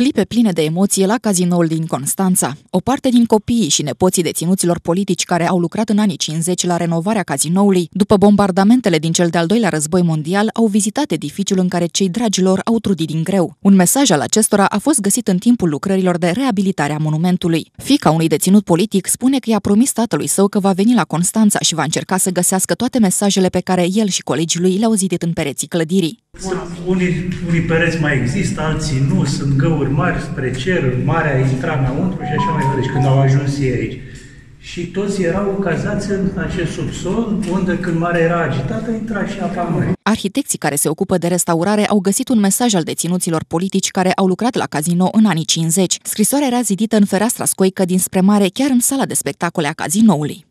Clipe pline de emoție la cazinoul din Constanța. O parte din copiii și nepoții deținuților politici care au lucrat în anii 50 la renovarea cazinoului, după bombardamentele din cel de-al doilea război mondial, au vizitat edificiul în care cei dragilor au trudit din greu. Un mesaj al acestora a fost găsit în timpul lucrărilor de reabilitare a monumentului. Fica unui deținut politic spune că i-a promis tatălui său că va veni la Constanța și va încerca să găsească toate mesajele pe care el și colegii lui le-au zidit în pereții clădirii. Unii, unii pereți mai există, alții nu, sunt găuri mari spre cer, marea intra înăuntru și așa mai departe, când au ajuns ei aici. Și toți erau cazați în acest subsol, unde când marea era agitată, intra și apa mării. Arhitecții care se ocupă de restaurare au găsit un mesaj al deținuților politici care au lucrat la casino în anii 50. Scrisoarea era zidită în fereastra scoică dinspre mare, chiar în sala de spectacole a cazinoului.